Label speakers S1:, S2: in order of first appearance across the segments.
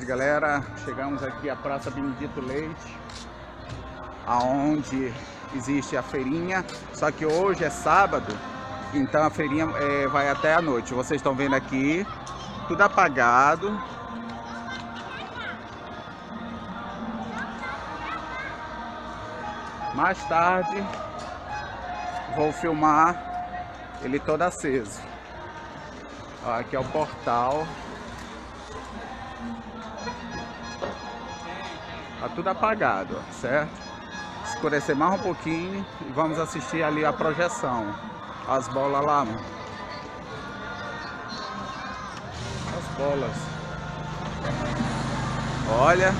S1: tarde, galera. Chegamos aqui à Praça Benedito Leite, aonde existe a feirinha. Só que hoje é sábado, então a feirinha é, vai até a noite. Vocês estão vendo aqui, tudo apagado. Mais tarde vou filmar ele todo aceso. Ó, aqui é o portal. Tá tudo apagado, certo? Escurecer mais um pouquinho e vamos assistir ali a projeção. As bolas lá, mano. As bolas. Olha.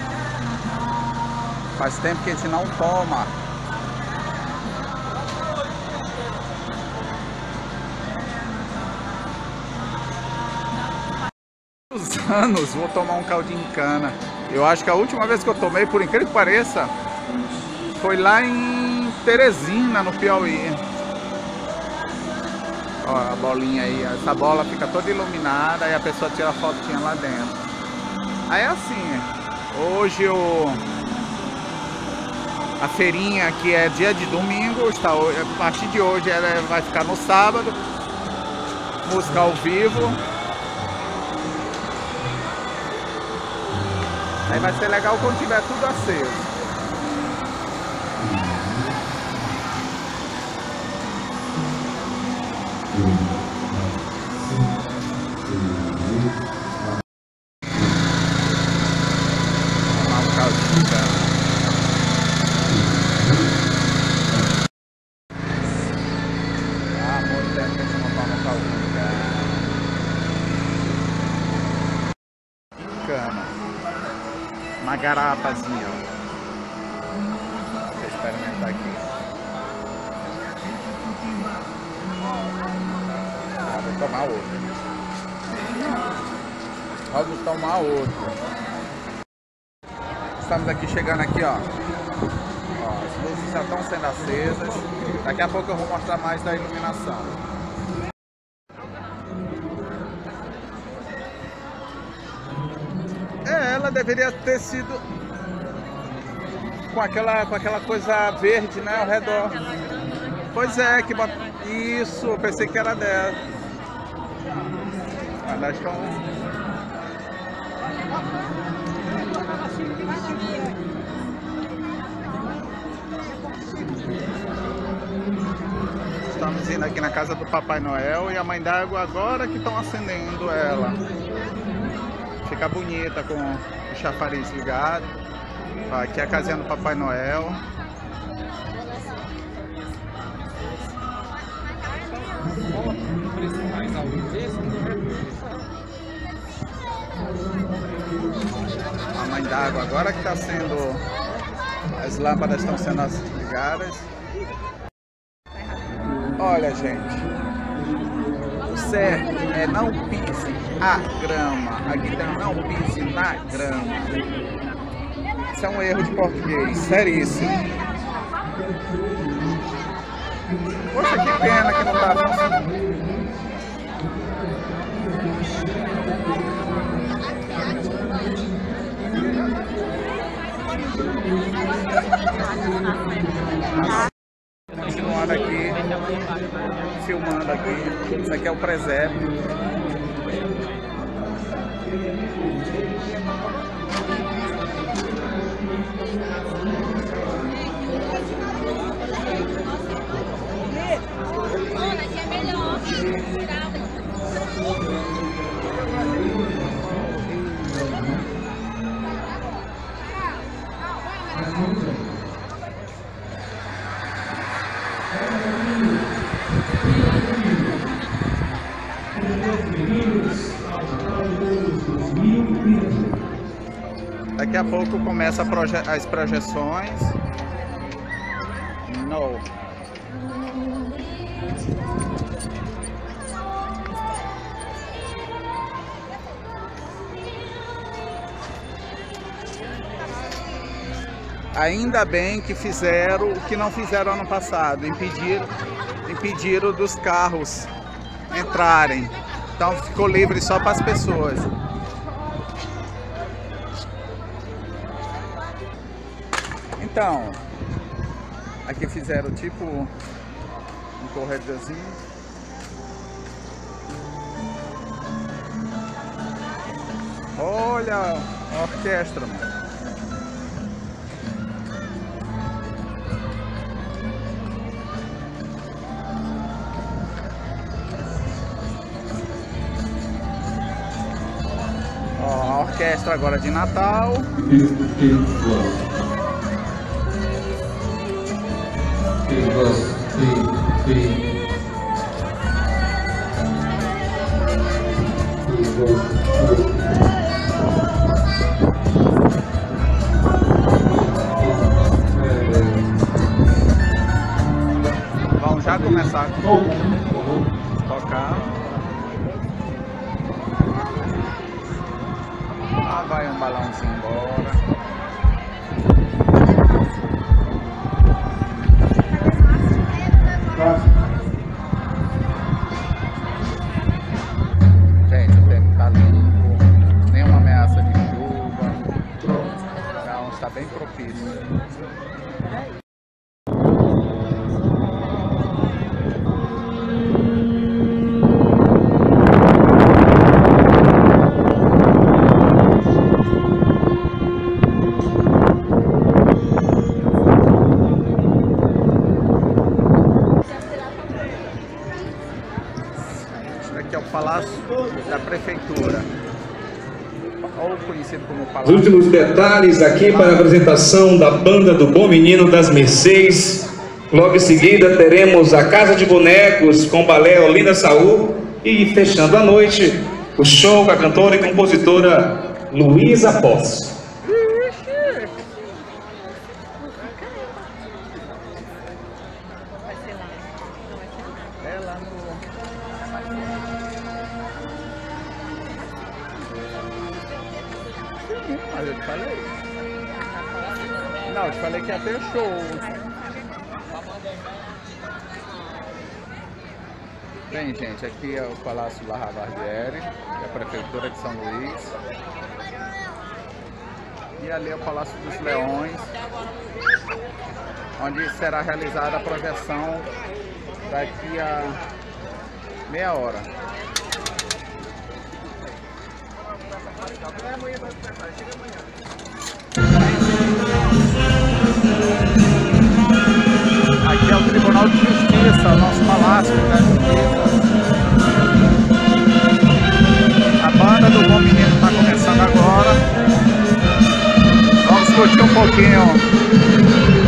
S1: Faz tempo que a gente não toma. Os anos vou tomar um caldinho de cana. Eu acho que a última vez que eu tomei, por incrível que pareça, foi lá em Teresina, no Piauí. Ó, a bolinha aí, essa bola fica toda iluminada e a pessoa tira a fotinha lá dentro. Aí é assim, hoje o a feirinha que é dia de domingo, está, a partir de hoje ela vai ficar no sábado, música ao vivo. Aí vai ser legal quando tiver tudo aceso. Garapazinha, eu experimentar aqui. Ah, vou tomar outro. Vamos tomar outro. Estamos aqui chegando aqui, ó. Ó, As luzes já estão sendo acesas. Daqui a pouco eu vou mostrar mais da iluminação. Deveria ter sido com aquela, com aquela coisa verde, né, ao redor. Pois é, que bot... Isso, eu pensei que era dela. Mas acho que é. Estamos indo aqui na casa do Papai Noel e a mãe d'água agora que estão acendendo ela. Fica bonita com chafariz ligado. Ó, Aqui é a casinha do Papai Noel. A mãe d'água agora que está sendo. As lâmpadas estão sendo ligadas. Olha, gente. O certo é não pise a grama. Aqui tem não pise na grama. Isso é um erro de português, seríssimo. Poxa, que pena que não tá funcionando. Continuando aqui, filmando aqui. Isso aqui é o presépio. I'm a pouco começa proje as projeções. No. Ainda bem que fizeram o que não fizeram ano passado, impediram, impediram dos carros entrarem. Então ficou livre só para as pessoas. Então, aqui fizeram tipo um corredorzinho. Olha a orquestra, mano. orquestra agora de Natal. Vamos
S2: Os últimos detalhes aqui para a apresentação da banda do Bom Menino das Mercês. Logo em seguida teremos a Casa de Bonecos com balé Olinda Saúl. E fechando a noite, o show com a cantora e compositora Luísa Posse.
S1: Gente, aqui é o Palácio La Ravardiere, é a Prefeitura de São Luís. E ali é o Palácio dos Leões, onde será realizada a projeção daqui a meia hora. Aqui é o Tribunal de Justiça, nosso palácio da um pouquinho.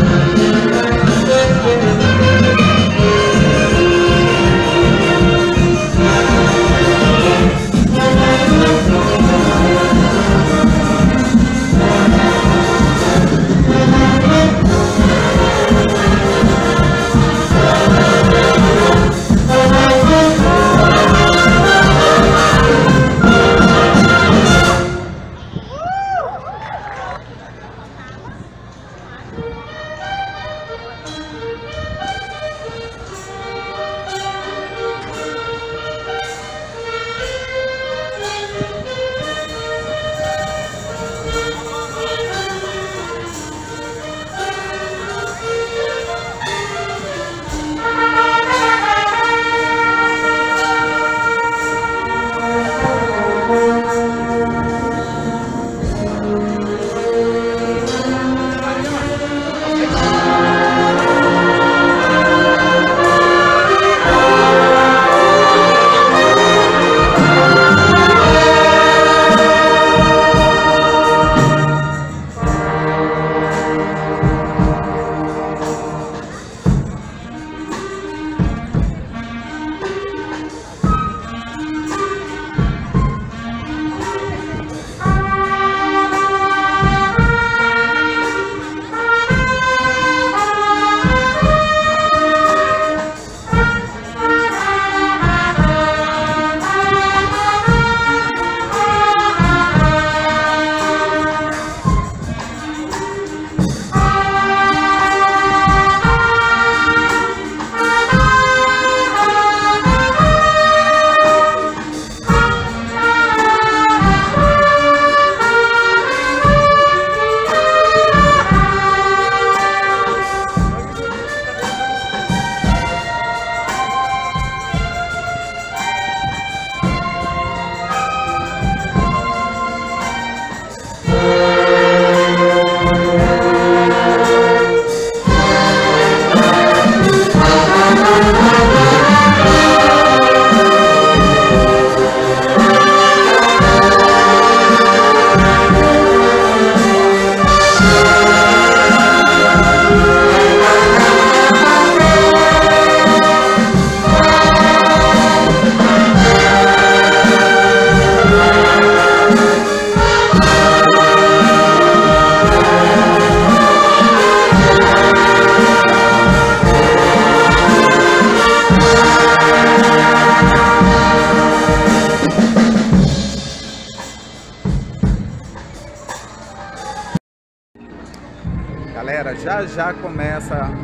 S1: Começa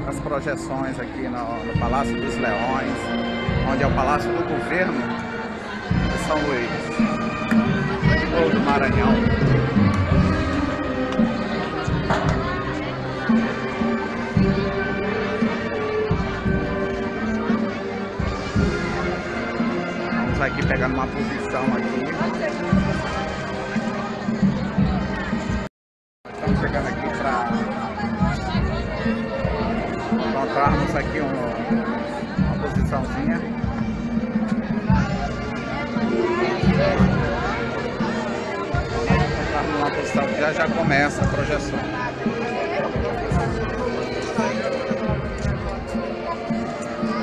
S1: encontrarmos aqui um, uma posiçãozinha. Encontrarmos uma posição que já já começa a projeção.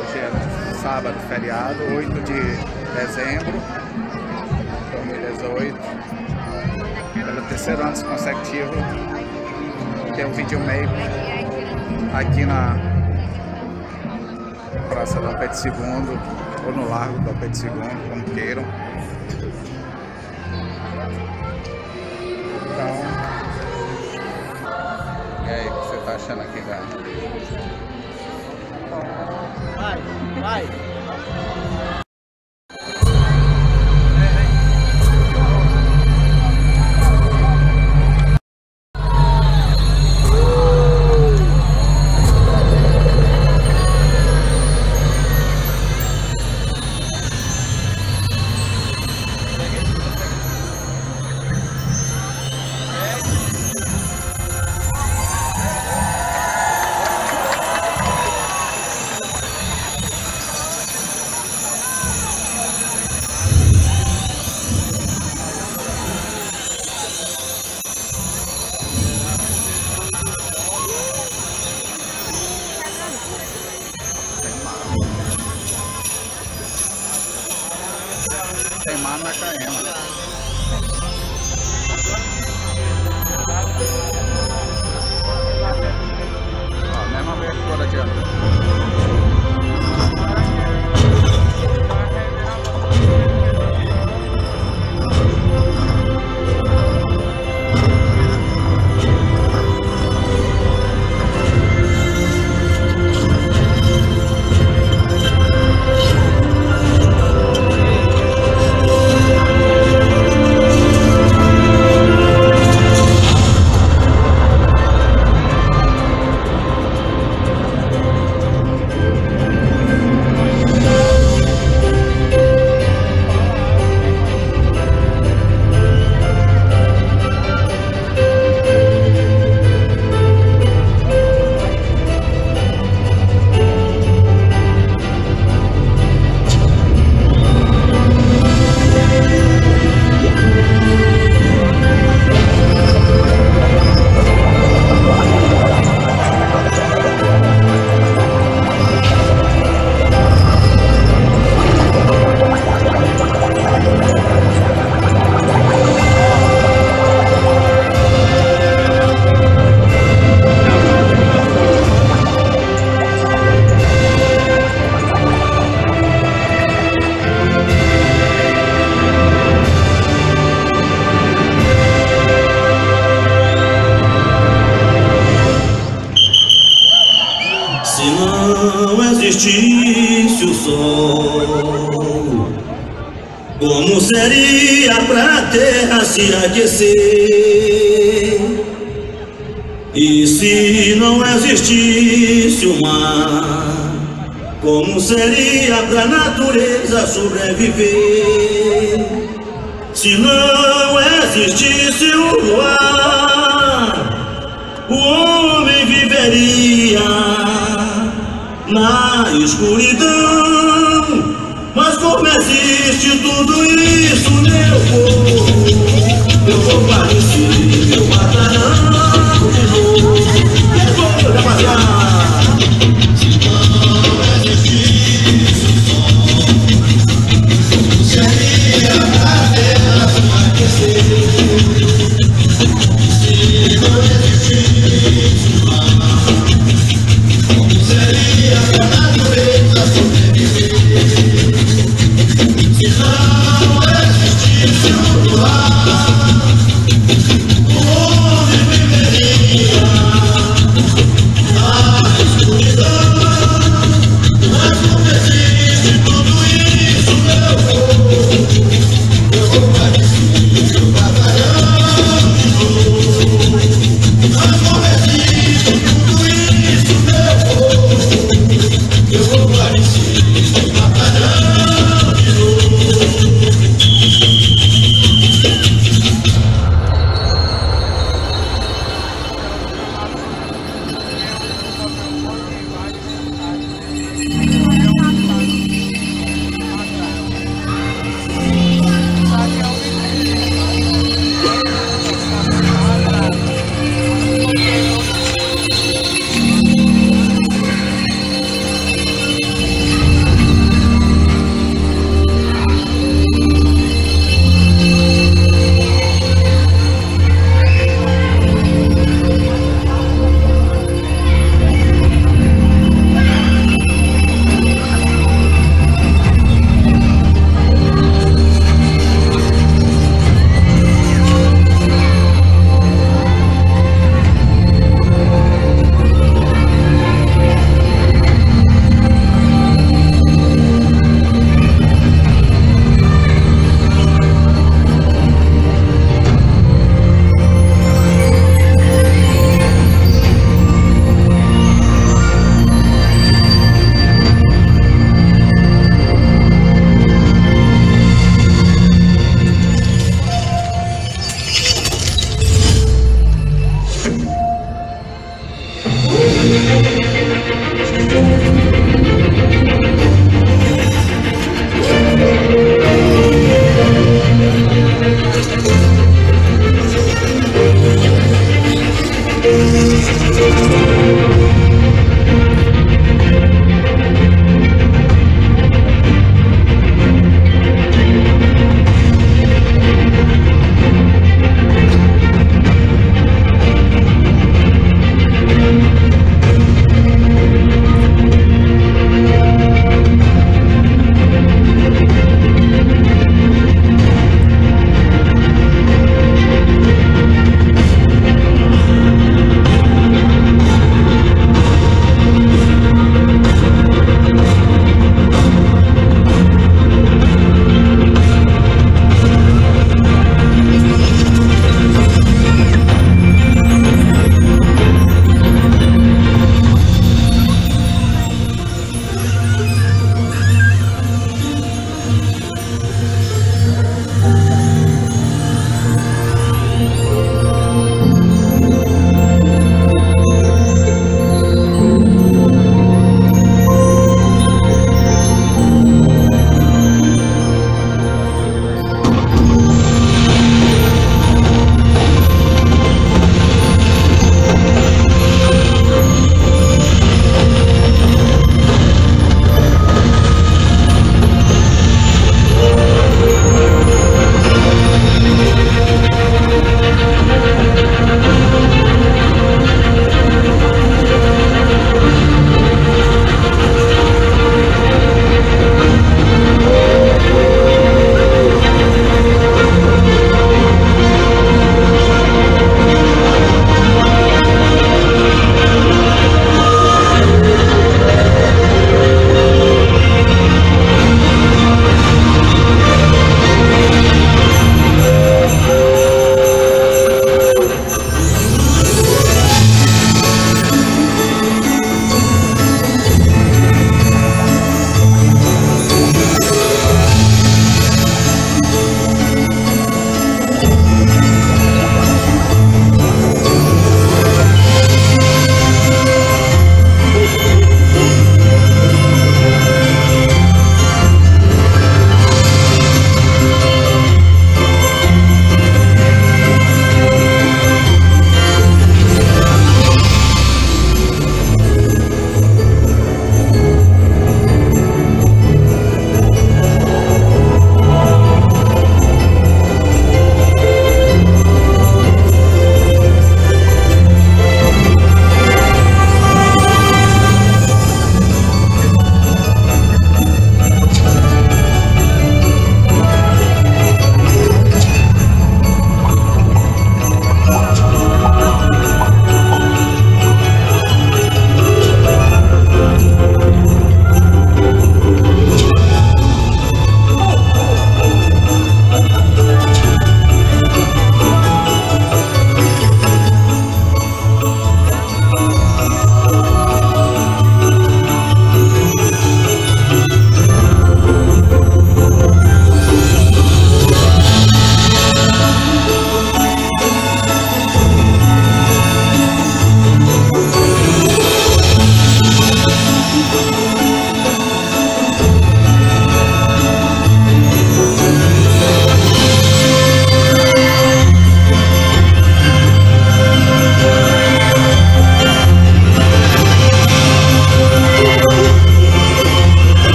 S1: Hoje é sábado, feriado, 8 de dezembro de 2018. Pelo terceiro ano consecutivo, tem um vídeo meio aqui na Praça Dom Pedro II ou no Largo Dom Pedro II, como queiram. Então, e aí, o que você tá achando aqui, cara?
S3: Vai, vai.
S4: E se não existisse o mar, como seria pra natureza sobreviver? Se não existisse o luar, o homem viveria na escuridão. Mas como existe tudo isso, meu povo, parecer meu batalhão de novo. Chegou, rapaziada.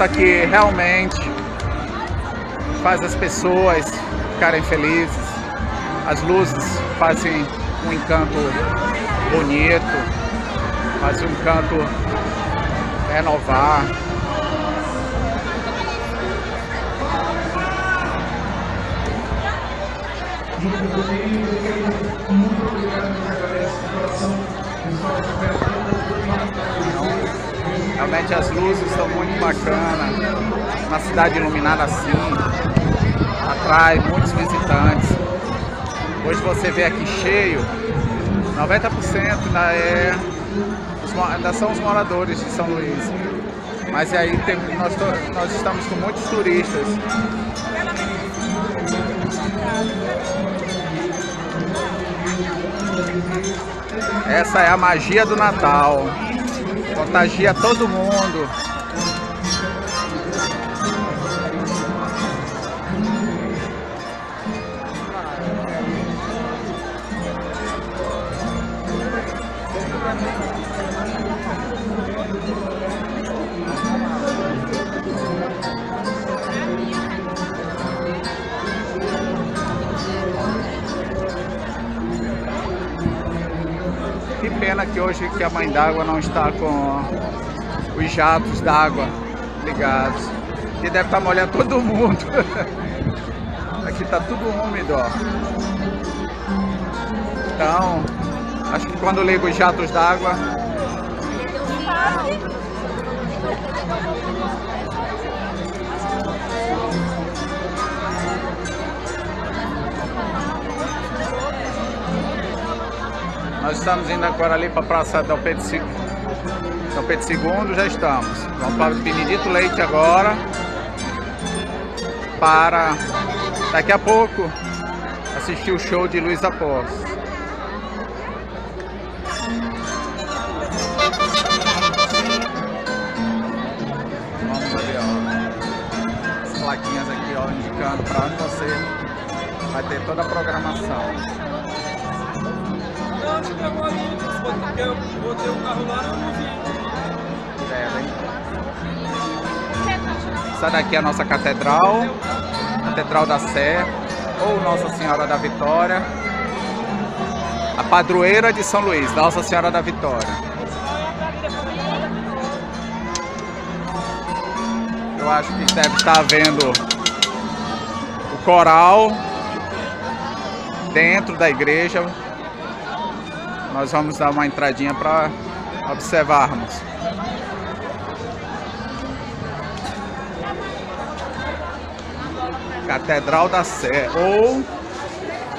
S1: Data que realmente faz as pessoas ficarem felizes. As luzes fazem um encanto bonito, fazem um encanto renovar. Realmente as luzes estão muito bacanas. Uma cidade iluminada assim, atrai muitos visitantes. Hoje você vê aqui cheio, 90% ainda, é, ainda são os moradores de São Luís. Mas aí tem- nós, nós estamos com muitos turistas. Essa é a magia do Natal. Contagia todo mundo. Que pena que hoje que a mãe d'água não está com os jatos d'água ligados. Que deve estar molhando todo mundo. Aqui está tudo úmido, ó. Então, acho que quando liga os jatos d'água, nós estamos indo agora ali para a Praça Dom Pedro II. Dom Pedro II, já estamos. Vamos para o Benedito Leite agora. Para daqui a pouco assistir o show de Luiz Após. Essa daqui a nossa catedral, Catedral da Sé, ou Nossa Senhora da Vitória. A padroeira de São Luís, Nossa Senhora da Vitória. Eu acho que deve estar havendo o coral dentro da igreja. Nós vamos dar uma entradinha para observarmos. Catedral da Sé. Ou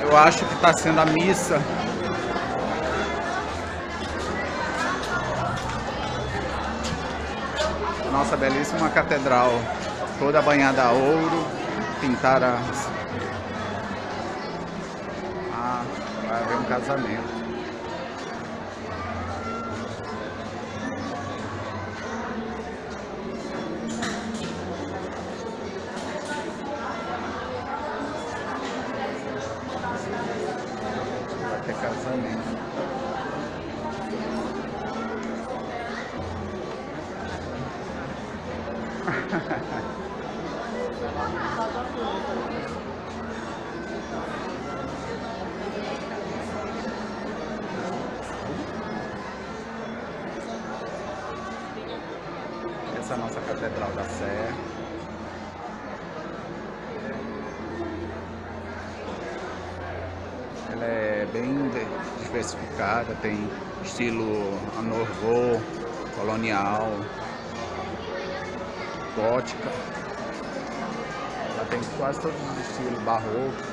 S1: eu acho que está sendo a missa. Nossa belíssima catedral, toda banhada a ouro, pintada. Ah, vai haver um casamento. Essa nossa Catedral da Sé. Ela é bem diversificada, tem estilo Nouveau, colonial, gótica. Ela tem quase todos os estilos barroco.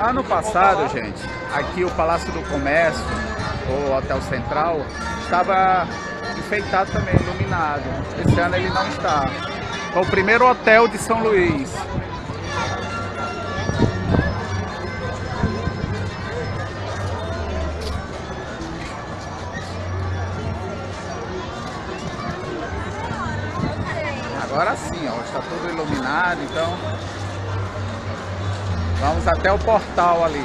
S1: Ano passado, gente, aqui o Palácio do Comércio, o Hotel Central, estava enfeitado também, iluminado. Esse ano ele não está. Foi o primeiro hotel de São Luís. Até o portal ali.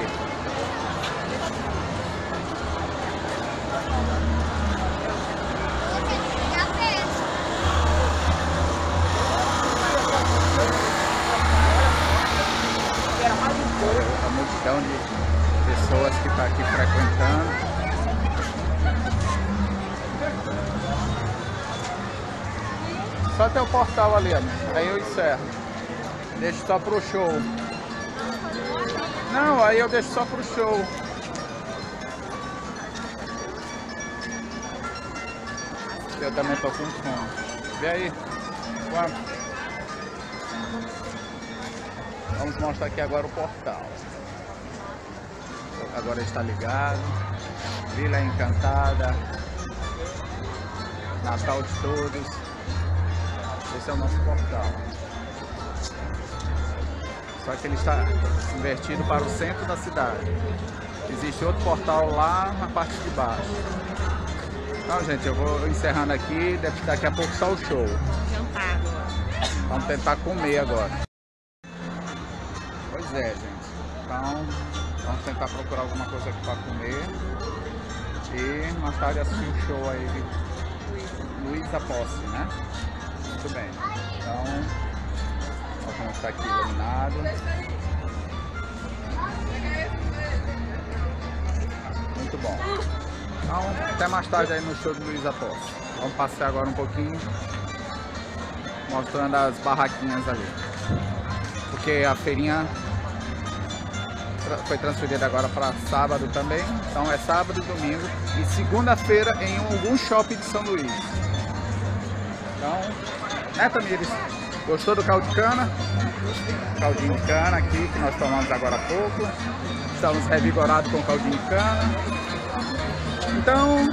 S1: A multidão de pessoas que está aqui frequentando. Só até o portal ali, ó. Aí eu encerro. Deixo só pro show. Não, aí eu deixo só pro show. Eu também tô com fome. Vê aí. Quanto? Vamos mostrar aqui agora o portal. Agora está ligado. Vila Encantada. Natal de todos. Esse é o nosso portal. Só que ele está invertido para o centro da cidade. Existe outro portal lá na parte de baixo. Então, gente, eu vou encerrando aqui. Daqui a pouco só o show. Vamos tentar comer agora. Pois é, gente. Então, vamos tentar procurar alguma coisa aqui para comer. E mais tarde assistir o show aí de Luiz né? Muito bem. Então, vamos estar aqui iluminado. Muito bom. Então, até mais tarde aí no show do Luiz Aposse. Vamos passear agora um pouquinho, mostrando as barraquinhas ali. Porque a feirinha foi transferida agora para sábado também. Então é sábado, domingo e segunda-feira em algum shopping de São Luís. Então, né, Tamires? Gostou do caldo de cana? Caldinho de cana aqui que nós tomamos agora há pouco. Estamos revigorados com caldinho de cana. Então,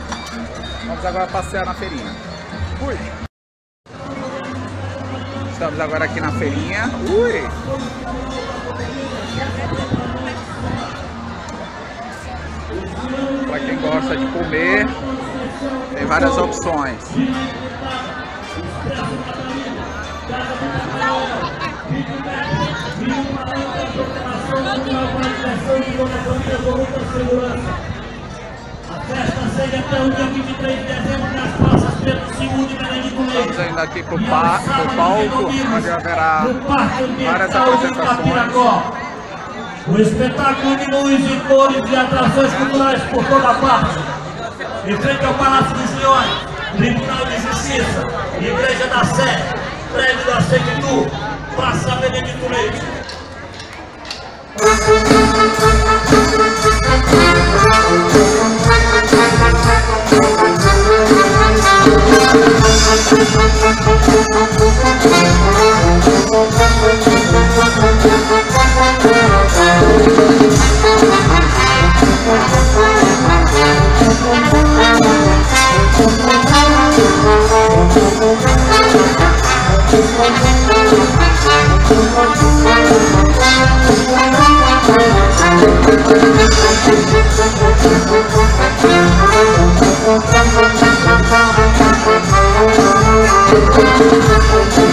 S1: vamos agora passear na feirinha. Fui! Estamos agora aqui na feirinha. Ui! Para quem gosta de comer, tem várias opções. Estamos indo aqui pro, pa pro palco, onde haverá várias apresentações.
S4: O espetáculo de luz e cores e atrações culturais por toda parte. Em frente ao Palácio dos Leões, Tribunal de Justiça, Igreja da Sé, Prédio da Sequitur, Praça Benedito Leite.
S5: Thank
S1: you.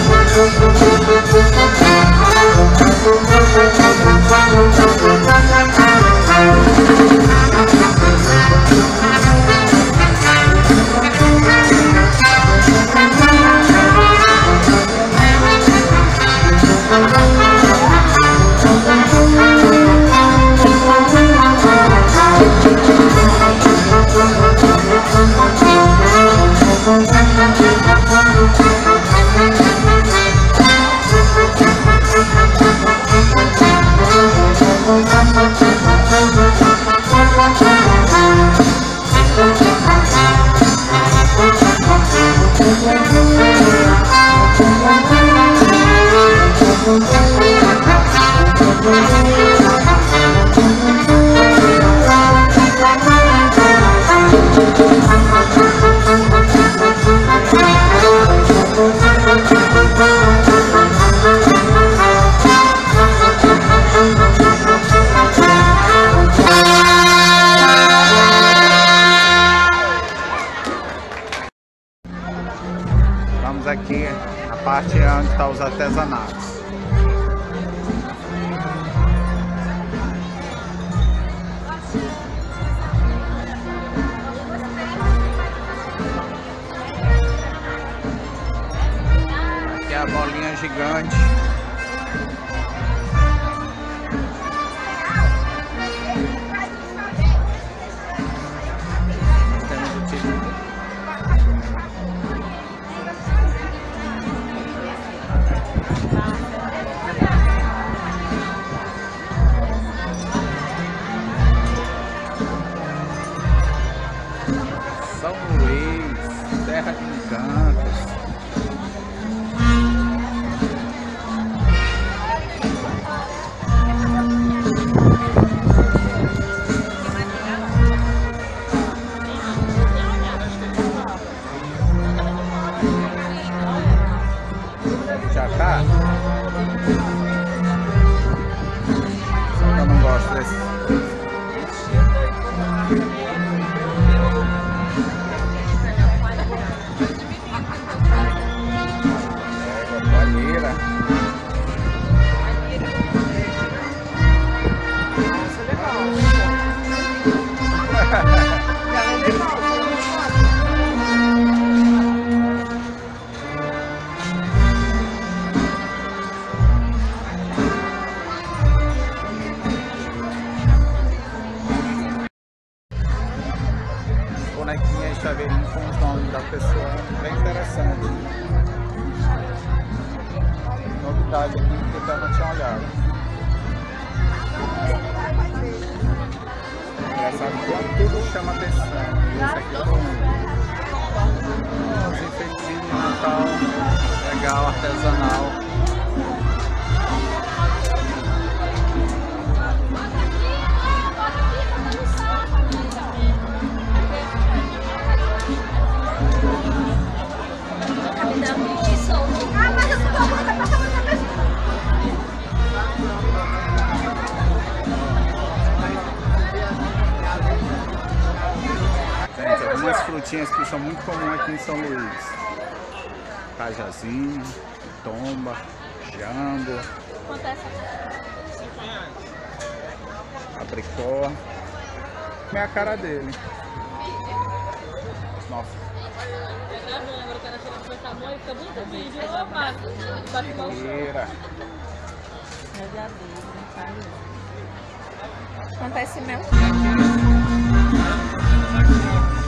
S1: Bem interessante. Novidade aqui que eu não tinha olhado. Engraçado como tudo chama atenção. Esse aqui com os enfeitinhos de Natal. Legal, artesanal. Algumas frutinhas que são muito comuns aqui em São Luís. Cajazinho, tomba, jambo, abricó. É a cara dele. Nossa, figueira.
S6: Acontece mesmo.
S1: Encerrando